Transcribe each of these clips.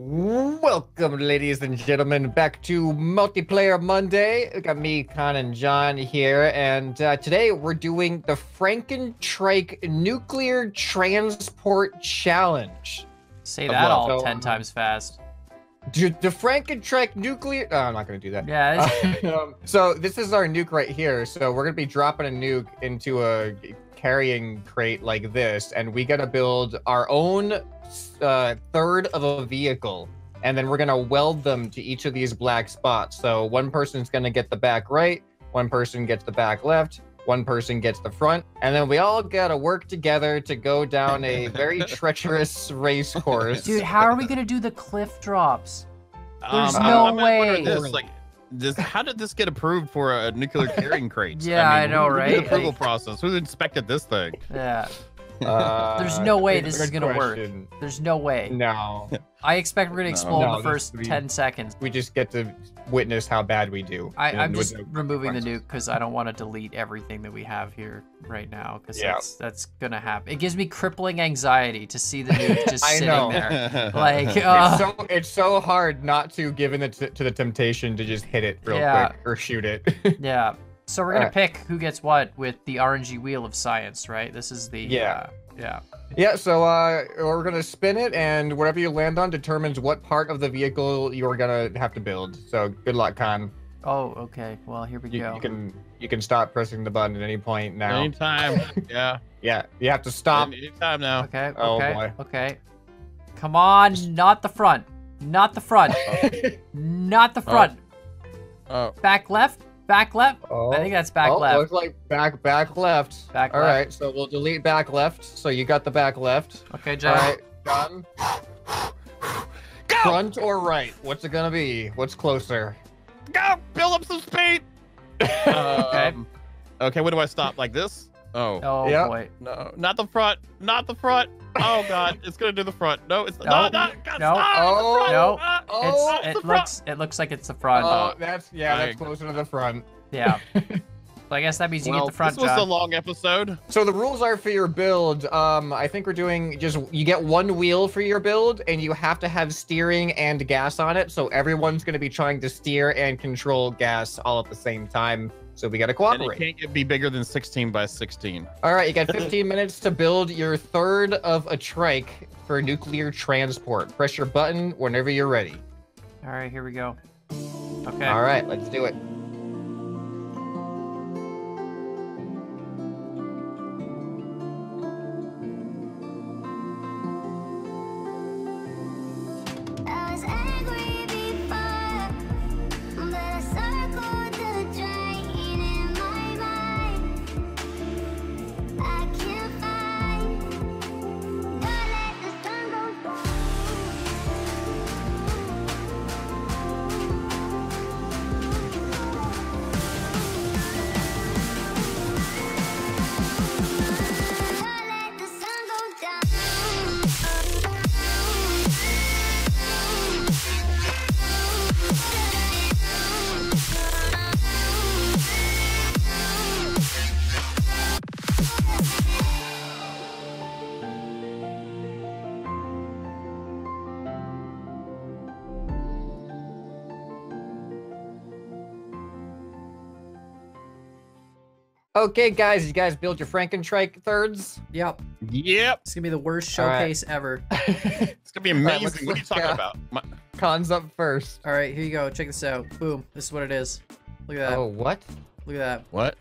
Welcome, ladies and gentlemen, back to Multiplayer Monday. We got me, Kan, and John here, and uh, today we're doing the Frankentrike Nuclear Transport Challenge. Say that all So, 10 um, times fast. D- the Frankentrike Nuclear. Oh, I'm not going to do that. Yeah, um, so this is our nuke right here. So we're gonna be dropping a nuke into a carrying crate like this, and we gotta build our own uh, third of a vehicle, and then we're gonna weld them to each of these black spots. So one person's gonna get the back right, one person gets the back left. One person gets the front, and then we all gotta work together to go down a very treacherous race course. Dude, how are we gonna do the cliff drops? There's Um, no I'm- I'm way. This, like, this, how did this get approved for a nuclear carrying crate? Yeah, I mean, know, right? The approval process. Who inspected this thing? Yeah, Uh, There's no way this is gonna work. there's no way. No, I expect we're gonna No. explode No, in the first we- 10 seconds. we just get to witness how bad we do. I, I'm just no removing the nuke because I don't want to delete everything that we have here right now because Yeah. that's that's gonna happen. It gives me crippling anxiety to see the nuke just sitting know. there. Like, It's uh, so it's so hard not to give in the t- to the temptation to just hit it real Yeah. quick or shoot it. yeah. So we're gonna Alright. pick who gets what with the RNG wheel of science, right? This is the Yeah. uh, yeah. yeah, so uh, we're gonna spin it, and whatever you land on determines what part of the vehicle you're gonna have to build. So good luck, Kan. Oh, okay. Well, here we You, go. you can you can stop pressing the button at any point now. Anytime. Yeah. Yeah, you have to stop. Anytime now. Okay. Oh, Okay. boy. Okay. Come on, not the front. Not the front. not the front. Oh. Back left. Back left. Oh, I think that's back oh, left. Looks like back back left. Back All left. right, so we'll delete back left. So you got the back left. Okay, All John. right, John. Go! Front or right? What's it gonna be? What's closer? Go! Build up some speed! Um, okay, where do I stop? Like this? Oh. Oh Yep. boy. No, not the front. Not the front. Oh god, it's gonna do the front. No, it's No. not. No, God, No. Oh. No. Ah, Oh, It's, the it front. looks it looks like it's the front. Oh, that's yeah, I- that's closer to the front. yeah. So I guess that means you well, get the front, this was John. a long episode. So the rules are for your build. Um, I think we're doing just you get one wheel for your build, and you have to have steering and gas on it. So everyone's gonna be trying to steer and control gas all at the same time. So we gotta And it cooperate. can't get- be bigger than 16 by 16. All right, you got 15 minutes to build your third of a trike for nuclear transport. Press your button whenever you're ready. All right, here we go. Okay. All right, let's do it. Okay, guys, you guys build your Frankentrike thirds. Yep. Yep. It's gonna be the worst All right. showcase ever. It's gonna be amazing. let's- what are you talking go. about? My, Kan's up first. All right, here you go. Check this out. Boom. This is what it is. Look at that. Oh, what? Look at that. what?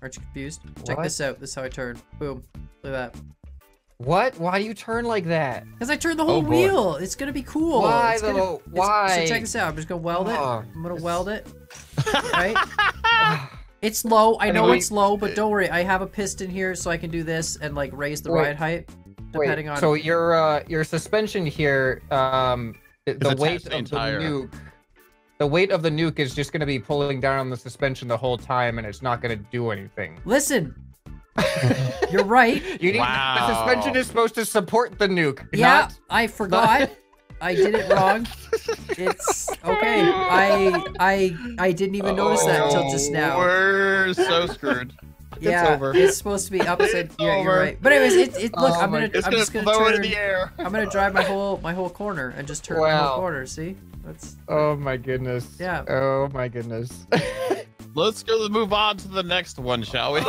Aren't you confused? Check What? this out. This is how I turn. Boom. Look at that. What? Why do you turn like that? Because I turned the whole Oh, wheel. It's gonna be cool. Why It's gonna- though? Why? So check this out. I'm just gonna weld it. Oh, I'm gonna it's- weld it. Right? Ah. It's low. I know it's low, but don't worry. I have a piston here, so I can do this and like raise the Wait. ride height, Wait, depending on. so your uh your suspension here, um, the attached weight to the of the nuke, the weight of the nuke is just going to be pulling down on the suspension the whole time, and it's not going to do anything. Listen, you're right. You need Wow. the suspension is supposed to support the nuke. Yeah, not- I forgot. I did it wrong. It's okay. I I I didn't even notice that until oh, just Oh, now. We're so screwed. Yeah, over. it's supposed to be upside. yeah, you're right. But anyways, it, it look. Oh I'm gonna. It's I'm gonna just gonna blow turn. into the air. I'm gonna drive my whole my whole corner and just turn my whole corner. See? That's Oh my goodness. Yeah. Oh my goodness. Let's go move on to the next one, shall we?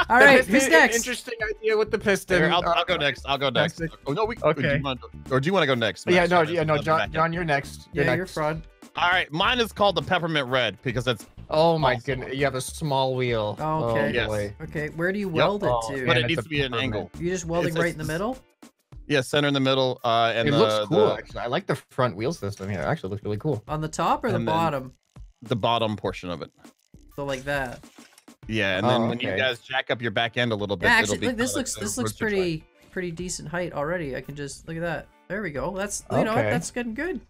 all right. Who's next? Interesting idea with the piston. Here, I'll, I'll go Uh, next. I'll go next. next. Oh no, we. Okay. Do you want, or do you want to go next? Yeah, no, yeah, no, John, John, you're next. Yeah, next. you're front. All right, mine is called the peppermint red because it's Oh my Awesome. goodness, you have a small wheel. Oh, okay. Yes. boy. Okay, where do you weld Oh, it to? but it needs to be an angle. You just welding it's- right in the middle? Yeah, center in the middle. Uh, and it the, looks cool, the, actually. I like the front wheel system here. It actually looks really cool. On the top or the And then- bottom? the bottom portion of it. So like that. Yeah, and Oh, then when you guys jack up your back end a little bit, Yeah, it'll actually, be look, this looks this looks rooster truck. pretty pretty decent height already. I can just look at that. There we go. That's you know that's getting good.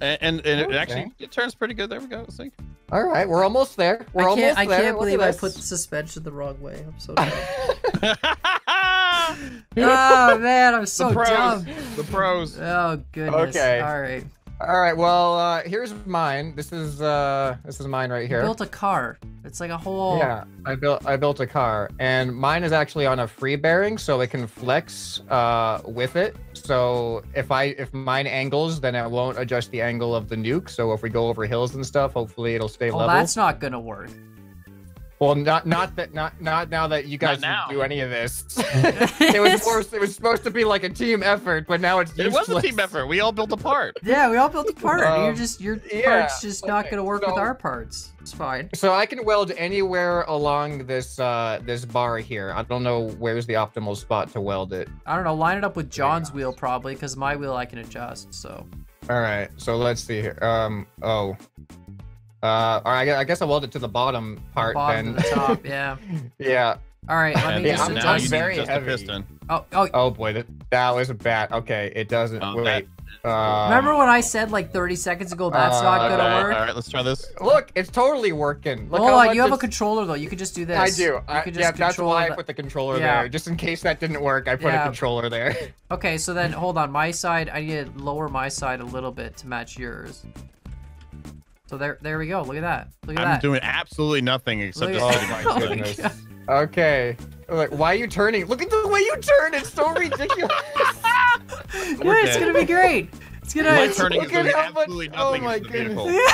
And, and, and it actually it turns pretty good. There we go. See? All right, we're almost there. We're I almost can't I can't Look believe I put the suspension the wrong way. I'm so sorry. the oh man, I'm so the pros. dumb. The pros. Oh goodness. Okay. All right. All right, well, uh, here's mine. This is uh, this is mine right You here. built a car. It's like a whole. Yeah, I built I built a car, and mine is actually on a free bearing, so it can flex uh, with it. So if I if mine angles, then it won't adjust the angle of the nuke. So if we go over hills and stuff, hopefully it'll stay Well, level. that's not gonna work. Well, not not that not not now that you guys now. do any of this. it was forced, it was supposed to be like a team effort, but now it's It was a team effort. We all built a part. Yeah, we all built a part. You're Um, just your yeah, parts just not gonna work with our parts. It's fine. So I can weld anywhere along this uh this bar here. I don't know where's the optimal spot to weld it. I don't know. Line it up with John's wheel probably, because my wheel I can adjust. So All right, so let's see here. Um, oh, uh, all right. I I guess I weld it to the bottom part bottom then. to the top. Yeah. yeah. All right. Let And me Yeah, just I'm- now adjust. you very need just heavy. a piston. Oh, oh. Oh boy, that that was a bat. Okay, it doesn't. Oh, wait. Uh, Remember when I said like 30 seconds ago that's not Uh, gonna all right, work? All right, let's try this. Look, it's totally working. Look Hold on, you have a controller though. You could just do this. I do. You I, could yeah, just that's control why I put the controller Yeah. there, just in case that didn't work. I put Yeah. a controller there. Okay, so then hold on. My side, I need to lower my side a little bit to match yours. So there, there we go. Look at that. Look at I'm that. doing absolutely nothing except just at- sitting right Oh here. my goodness. God. okay. Like, why are you turning? Look at the way you turn. It's so ridiculous. yeah, it's gonna be great. It's gonna. My it's- turning is Look at doing how much- absolutely oh my for the goodness. vehicle. It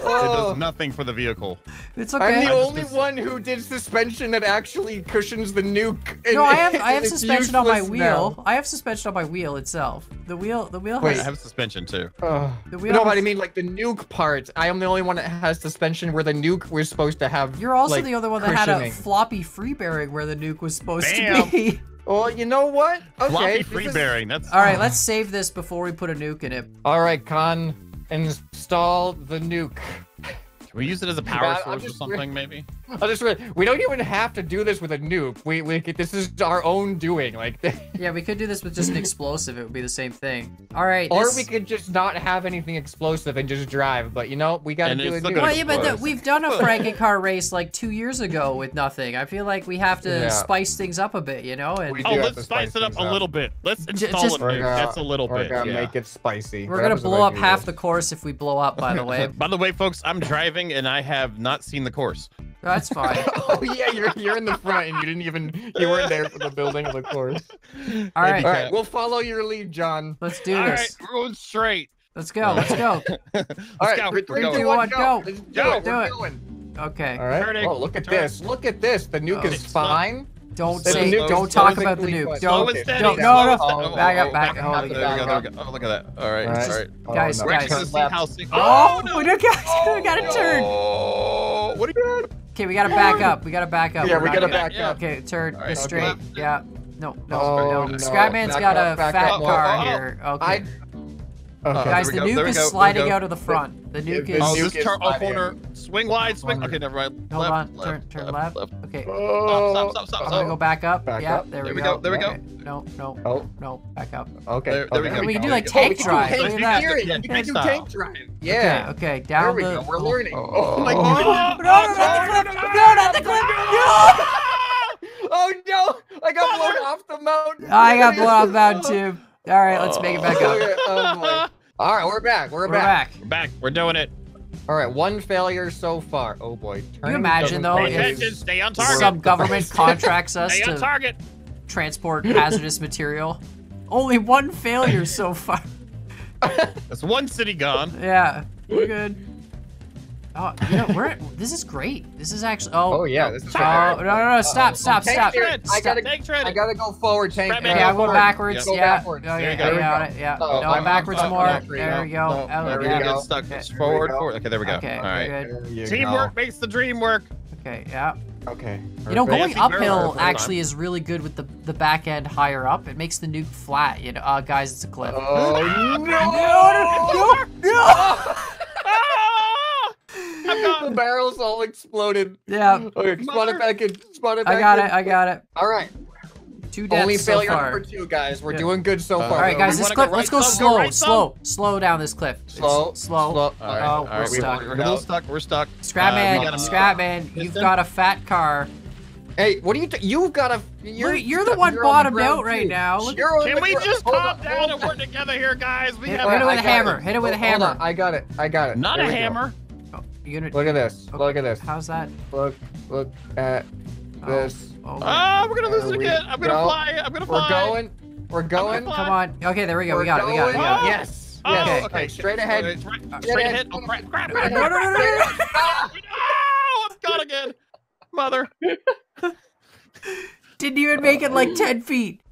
Oh. does nothing for the vehicle. It's I'm the I just- only one who did suspension that actually cushions the nuke. No, I have I have suspension on my wheel. now. I have suspension on my wheel itself. The wheel the wheel Wait, has I have suspension too. Ugh. the wheel. no, but I mean like the nuke part. I am the only one that has suspension where the nuke was supposed to have. You're also like, the other one that had a floppy free bearing where the nuke was supposed Bam. to be. Well, you know what? Okay. Floppy free is- bearing. That's All right, let's save this before we put a nuke in it. All right, Kan, install the nuke. Can we use it as a power Yeah, source or just- something? Maybe. I just re- we don't even have to do this with a nuke. We we this is our own doing. Like, Yeah, we could do this with just an explosive. It would be the same thing. All right. or this- we could just not have anything explosive and just drive. But you know, we gotta And do it's a nuke. Well, yeah, but the, we've done a Franken car race like two years ago with nothing. I feel like we have to Yeah. spice things up a bit, you know. And Oh, let's spice spice it up things a little bit. Let's install just- it. We're gonna- That's a little we're bit. gonna yeah. make it spicy. we're That gonna blow up do. half the course if we blow up. By the way, By the way, folks, I'm driving and I have not seen the course. That's fine. oh yeah, you're you're in the front and you didn't even you weren't there for the building of the course. All right, All right, we'll follow your lead, John. let's do All right, this. All right, we're going straight. Let's go. Let's go. Let's All right, go. three, We're going. two, Go. go. Do Go. it. Do it. going. Okay. All right. Oh, look at Turn. this. Look at this. The nuke Oh. is fine. Don't The say. nuke Don't is talk about the nuke. Don't. and steady. Don't. No, no. Oh, oh, Back up, oh, back- oh, there we go, there we up. go. Oh, look at that. All right, All right. all right. Oh, Guys, no. We're actually guys. gonna see how. sick- Oh, no. we got, we got a turn. Oh, what are you doing? Okay, we gotta back up. We gotta back up. Yeah, We're we gotta back up. Okay, turn All this right, straight. okay. Yeah. No, no, Oh, no. no. Skyman's Back got up, a fat up. car Oh, oh, oh. here. Okay. I. Okay. Uh, Guys, the we nuke is go, there we sliding out of the front. The nuke is. Oh, nuke this is turn. Oh, corner. Swing wide. Swing. Corner. Okay, never mind. Hold left, on. left, Turn, turn left. Okay. Oh, Stop, stop, stop, I'm gonna go back up. Back yeah, up. there, There we we go, go. there we go. No, no, Oh. no. Back up. Okay. There- there we go. We can do like oh, we. Oh, tank can drive. tank- Look at we that. can hear it. Yeah, We can do tank drive. Yeah. Okay, okay. There we the. go. We're oh. learning. Oh. Oh, my oh. No, god. no, no, no, no, no, not the clip. No! Oh no! I got blown off the mountain. I got blown off the mountain too. All right, let's make it back up. Oh boy. All right, we're back. We're, We're back. back. We're back. We're doing it. All right, one failure so far. Oh boy. Turning imagine, doesn't though, pay. Pay if- attention, stay on target. Some government contracts us Stay on to target. transport hazardous material. Only one failure so far. That's one city gone. Yeah, we're good. Oh, you know, we're this is great. This is actually. Oh, Oh yeah, this is Oh no no no! Stop stop Tank stop! here. I gotta, Take I gotta go forward, tank. Scrap I it. Okay, gotta I'm go going forward. backwards. Go yeah. backwards. Oh, There you go. I There we go. it. Yeah. Oh, no, I'm- backwards I'm- more. I'm- there we go. no, Oh, there we go. Get stuck. Okay. Just forward, go. forward. Okay, there we go. Okay, All good. Teamwork go. makes the dream work. Okay, yeah. Okay. You know, going Fancy uphill actually is really good with the the back end higher up. It makes the nuke flat. You know, uh, guys, it's a cliff. Oh no! no, no! Ah! I'm The barrels all exploded. Yeah, Okay, spawn it back in. Spawn it back I got in. it. I got it. All right. Two deaths Only so failure far. number two, guys. We're Yeah. doing good so Uh, far. All right, guys, this wanna cliff. go let's right go some, go slow, right some? slow, slow down this cliff. It's Slow, slow. slow. All right, Oh, all we're right. we- stuck. We're a little stuck. We're stuck. Scrapman, Uh, we gotta- Scrapman, you've got a fat car. Hey, what are you? You've got a. You're, Look, you're the one on bottomed ground, out right too. now. You're Can we just Hold calm on, down and work together here, guys? We Hit have it with I a got hammer. Hit it with a hammer. I got it. I got it. not a hammer. Oh, Look at this. Look at this. how's that? Look. Look at Oh, this. Oh, Ah, we're gonna lose it again. I'm gonna go. fly. I'm gonna fly. We're going. We're going. come on. Okay, there we go. We're We got it. We got it. We got it. Oh. Yes. Oh, Yes. okay. Okay. Straight ahead. Straight, straight, Straight straight ahead. ahead. Oh crap! Crap! Straight crap. No, no, no, no, no, no. Oh, I'm gone again. Mother. Didn't even make it like 10 feet.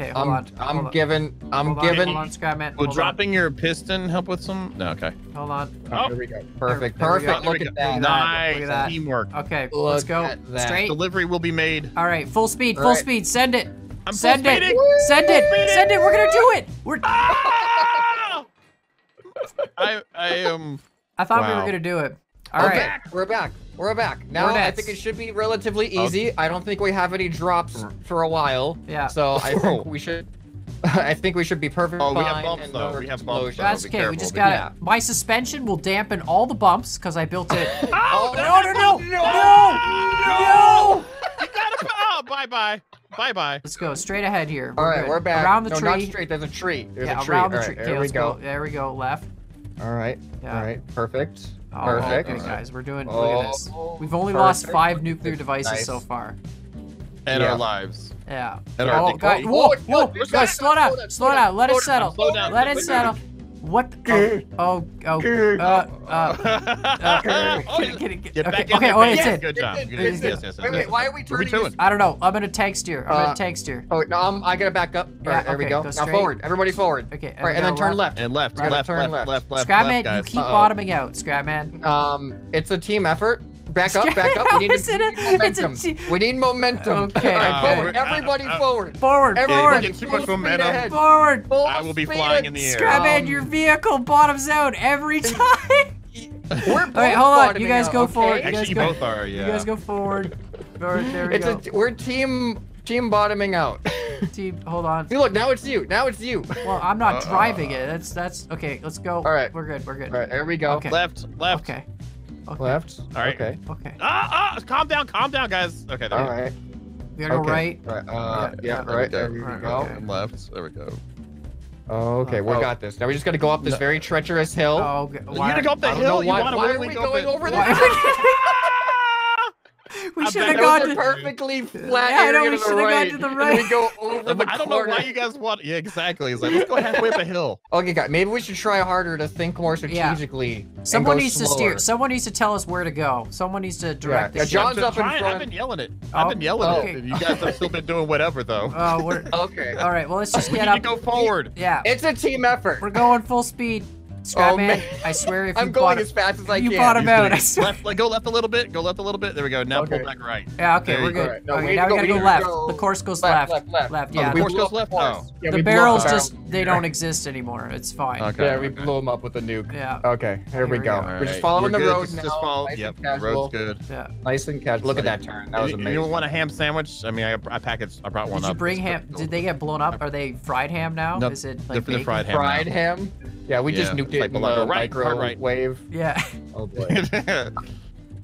Okay, hold I'm, on. I'm hold on. giving, I'm hold giving. On, hold on, Scrapman. Will hold dropping your piston help with some? No, okay. Hold on. Oh, there we go. Perfect, There we perfect. There we Look go. at that. Nice. Look at that. Teamwork. Okay, Look let's go. Straight. Delivery will be made. All right, full speed, full All right. speed. Send it. I'm Send full it. speeding. Send it. Send it. We're gonna do it. We're. Ah! I I am. I thought we were gonna do it. All We're right. back. We're back. We're back. Now We're I think it should be relatively easy. I don't think we have any drops mm. for a while. Yeah. So I think we should. I think we should be perfect. Oh, we have bumps, though. We have bumps, explosions. though. That's be okay. We careful, just be got careful. it. My suspension will dampen all the bumps because I built it. Ah! Oh, no, no, no, no, no! You gotta. Oh, bye bye. Bye bye. Let's go straight ahead here. All right, good. we're back. Around the no, tree. not straight. There's a tree. There's yeah, a tree. around the All tree. right, Okay, there we go. go. There we go. Left. All right. Yeah. All right. Perfect. Oh, Perfect. Okay, guys, we're doing. Look at this. Oh, We've only lost five nuclear devices Nice. so far. And Yeah. our lives. Yeah. And our Oh, dick- guys, oh, whoa, oh, whoa, oh, guys, slow slow down, down, slow down, slow down. Let it settle. slow down. Let it settle. What? Oh, oh, oh. Uh, uh, Oh, get it, get get Get Okay, okay, oh, it's Yes, in. Good job. Good- Yes, yes, yes. Wait, wait, why are we turning doing? this? I don't know. I'm gonna tank steer. I'm Uh, gonna tank steer. Oh, no, I'm, I gotta back up. All Yeah, right, there we okay, go. go now straight. forward. Everybody forward. Okay, All right, and then turn left. And left, Right, left, turn left, left. left, left, Scrapman, left, you guys. keep Uh-oh. bottoming out, Scrapman. Um, it's a team effort. Back up, back up. We need, a- we need a momentum. te- we need momentum. Okay, All right, okay. forward. Everybody Uh, uh, forward. Forward, Yeah, forward, get too much momentum. ahead. forward. Full I will be flying in the air. Scrapman, Um, your vehicle bottoms out every time. We're All right, hold on. You guys out, go okay? forward. You Actually, you go. both are, yeah. You guys go forward. Forward, There we It's go. a, we're team team bottoming out. Team, hold on. See, look, now it's you. Now it's you. Well, I'm not Uh, driving it. That's that's okay. Let's go. All right. We're good. We're good. All right, there we go. Okay. Left, left. Okay. Okay. Left. All right. Okay. Okay. Ah, ah, calm down, calm down, guys. Okay, there All we go. right. We gotta go right. Right. Uh, Yeah, yeah. yeah. Right. There There we we go. go. Okay. And left. There we go. Oh, okay, we Oh. got this. Now we just got to go up this No. very treacherous hill. Oh, g- You gotta go up the I don't hill. know You why- wanna why wait, are we we go going it. over Why- we should have gone to. perfectly flat Yeah, I know, we should've gone to the right. we go over the I don't know why you guys want. Yeah, exactly. It's like let's go halfway up a hill. Okay, guys, maybe we should try harder to think more strategically. and Someone go needs to steer. Someone needs to tell us where to go. Someone needs to direct Yeah, the ship. John's I've up in front. I've been yelling it. Oh, I've been yelling okay. it. You guys have still been doing whatever though. Oh, we're. Okay. All right. Well, let's just we get need up. to go forward. Yeah. It's a team effort. We're going full speed. Scrap Oh, man, man. I swear if I'm you going bought as fast as I you can. bought him He's out, I swear. Left, like, go left a little bit. Go left a little bit. There we go. Now Okay. pull back right. Yeah, okay, There we're go. good. Alright, no, okay, we now we go- gotta we go left. go The course goes left, left. left, left. Left, Oh, yeah. the course goes left? the. Yeah, the we blew up barrels the just barrels. they don't exist anymore. It's fine. Okay. Yeah, we okay. blew them up with a nuke. Yeah. Okay, here, we we go. go. We're just following we're the good. road Just- now. Just follow. Yep, the road's good. Yeah. Nice and casual. Look at that turn. That was amazing. you want a ham sandwich? I mean, I, I packaged. I brought one up. Did you bring ham? Did they get blown up? Are they fried ham now? Is it like they're fried ham. fried ham? Yeah, we just Yeah, nuked it like in the Right, hard right. microwave. Yeah. Oh boy. okay,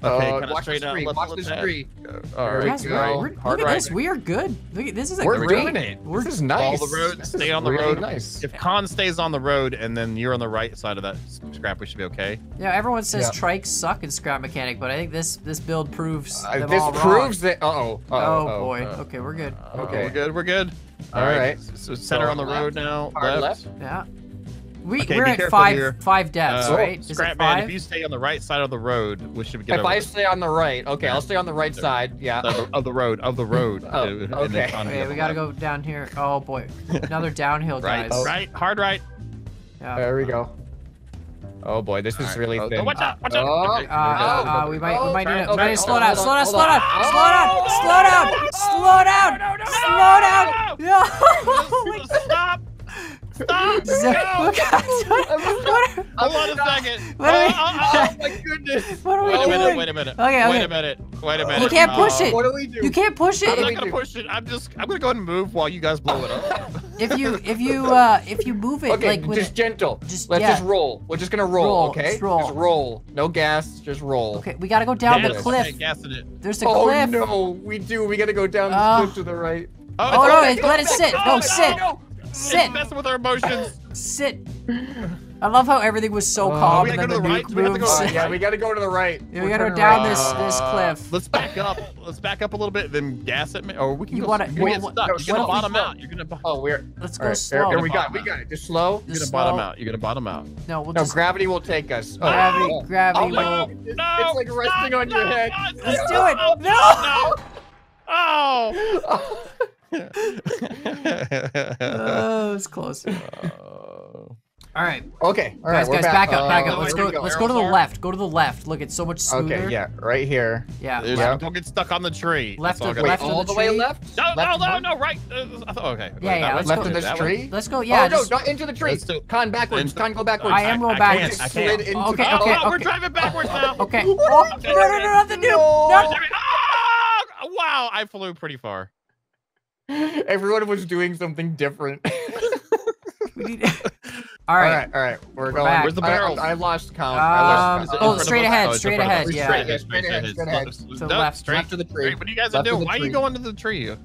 Uh, kind of watch straight the out. screen. left Watch a the screen. All There right. go. we're, we're, Hard look at this. We are good. Look at this is a We're great. doing it. We're This is nice. Follow the road. This Stay is on the really road. Nice. If Kan stays on the road and then you're on the right side of that scrap, we should be okay. Yeah, everyone says Yeah. trikes suck in scrap mechanic, but I think this this build proves Uh, them this all wrong. proves that. Uh oh. Oh, boy. uh, okay, we're good. Uh, Okay. We're good. We're good. All right. So center on the road now. Left. left. Yeah. We Okay, we're at five here. five deaths, Uh, right? Is it Scrapman, if you stay on the right side of the road, we should get If over I it. stay on the right, okay, I'll stay on the right side. Yeah. of, the, of the road of the road. Oh, uh, okay. Okay, we gotta go down here. Oh boy, another downhill, Right, guys. right, hard right. Yeah. There we go. Oh boy, this is Alright. really Oh, thin. watch out! Watch out! Oh, Okay, Uh, uh, uh, we might, we Oh, might need to, we might need to sorry, slow down, slow down, slow down, slow down, slow down, slow down, slow down. No. Stop! Stop! So- No! look at- what are- Hold on a second. What are we- Oh, oh, oh. Oh my goodness. what are we Wait a minute! Wait a minute! Okay, Wait a minute! Wait a minute! You can't push Oh. it. What do we do? You can't push it. I'm not gonna push it. I'm just. I'm gonna go ahead and move while you guys blow it up. If you, if you, uh, if you move it, Okay, like with, just gentle. just- Let's yeah. just roll. We're just gonna roll, Roll, okay? just roll. Just roll. No gas, just roll. okay, we gotta go down Gas, the okay, cliff. gassing it. There's a Oh cliff. no, we do. We gotta go down the Oh. cliff to the right. Oh, it's no, let it sit. Oh, No, no, sit. No. Sit, It's with our emotions. sit. I love how everything was so Oh, calm we and gotta then go to the right? nuke we have to go to Uh, the yeah, we gotta go to the right. Yeah, We're gotta go down right. this this Uh, cliff. Let's back up. Let's back up a little bit, then gas it. Or we can You go. wanna- you're gonna get stuck. no, You're gonna bottom out. You're gonna. bo- Oh, we're. Let's go right, slow. here, here we got. We got it. Just slow. You're gonna Just bottom out. You're gonna bottom out. No, we'll No, just gravity will take us. Oh, gravity, oh. gravity Oh, will. God. It's, No, it's like resting no, on your head. Let's do it. No! Oh. Oh, it's close. Oh. All right, okay, all right, guys, guys, back up, Uh, back up. oh, Let's go. go. Let's go to the left. Go to the left. Look, it's so much smoother. Okay, yeah, right here. Yeah. There's- Yeah. Don't get stuck on the tree. Left of- left say. of all the the way left. No, no, Left no, one? no, right. Uh, okay. Yeah, yeah. Let's way. go Left of this That way. tree. Let's go. Yeah. oh no, not into the tree. Do- Kan backwards. Kan go backwards. I am going I backwards. can't, I can't. into Okay, the- okay, Oh, we're driving backwards now. Okay. Oh, no, no, no, not the No. noob. We're No. driving- Ah! Wow, I flew pretty far. Everyone was doing something different. We need- All all right. right, all right, we're, We're going. back. Where's the I- I, lost count. I lost Um, count. oh, In front of straight ahead, it's in straight ahead, yeah. Straight ahead, straight ahead, ahead. straight ahead. To the no, left. straight. Left of the tree. What are you guys Left doing? Why are you going to the tree?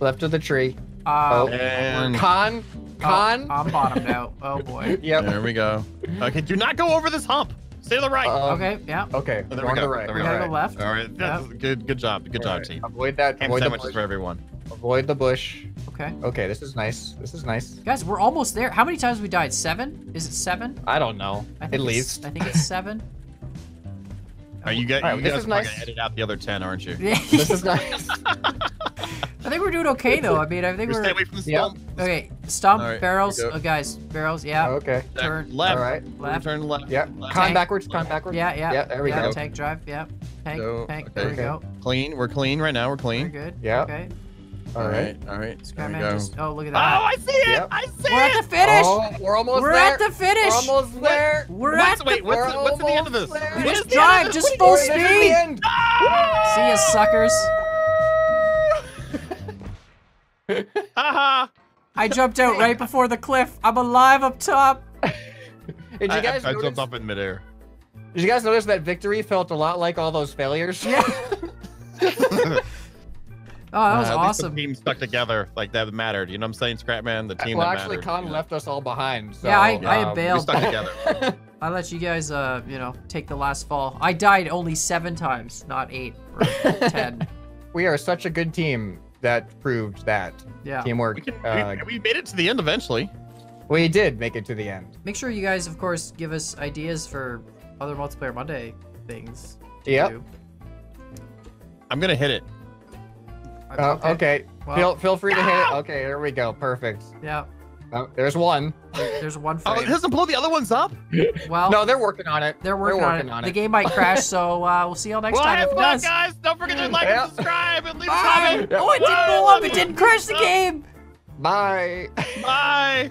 Left of the tree. Uh, And Kan, Kan. Oh, I'm bottomed out. Oh boy. yep. there we go. Okay, do not go over this hump. Stay to the right. Um, Okay. Yeah. Okay. Oh, there we're we on go. the right. There We we we're gotta on go the right. left. All right, that's good. Good job. Good job, Alright, team. Avoid that. Ham Avoid sandwiches for everyone. Avoid the bush. Okay. Okay, this is nice. This is nice. Guys, we're almost there. How many times we died? Seven? Is it seven? I don't know. I At think it's- least. I think it's seven. Are you, guys? Alright, you this guys is are nice. gonna edit out the other ten, aren't you? Yeah. This is nice. I think we're doing okay though. I mean, I think We we're stay away from the Yeah. stump. okay. Stump All right, barrels. here we go. Oh, guys, barrels. Yeah. Oh, okay. Turn. Left. All right. Left. Turn left. Yeah. Left. Kan backwards. Kan backwards. Yeah, yeah. Yeah, there we yeah, go. Tank drive. Yeah. Tank. Go, Tank. okay. There we go. Clean. We're clean right now. We're clean. We're good. Yeah. Okay. All right. All right. There Scrap we go. just. Oh, look at that. Oh. I see it. Yep. I see it! we're at the finish. Oh, we're almost we're there. at the finish. We're almost there. We're What's, at wait, the. what's, we're the, what's at the end of this? almost there. We What just is the end drive, just this? full This is the speed. end. Ah! See ya, suckers. Haha. I jumped out right before the cliff. I'm alive up top. Did you guys I, I notice? jumped up in midair. Did you guys notice that victory felt a lot like all those failures? Yeah. Oh, that was Uh, at least awesome. The team stuck together like that mattered. You know what I'm saying, Scrapman? The team well, that actually, mattered. Kan you know? left us all behind. So, Yeah, I- I um, We bailed. stuck together. I let you guys, uh, you know, take the last fall. I died only seven times, not eight or ten. we are such a good team that proved that Yeah. teamwork. We, can, uh, we, we made it to the end eventually. we did make it to the end. Make sure you guys, of course, give us ideas for other multiplayer Monday things. to Yep. do. I'm gonna hit it. Uh, okay. Well, Feel feel free to hit it. Okay, here we go. Perfect. Yeah. Oh, there's one. There's one Oh, it doesn't blow the other ones up? well, No, they're working on it. they're working, on, it. The game might crash, so uh, we'll see y'all next well, time have if it does. guys. Don't forget to like Yeah. and subscribe and leave a Bye. comment. Oh, it didn't blow up. It didn't crash the game. Bye. Bye.